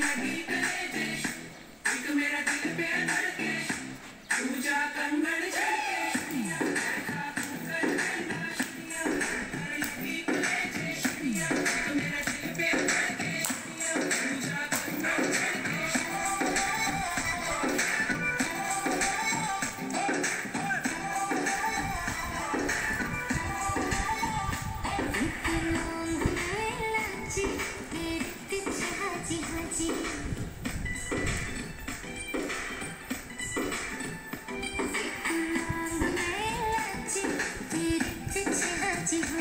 my demons.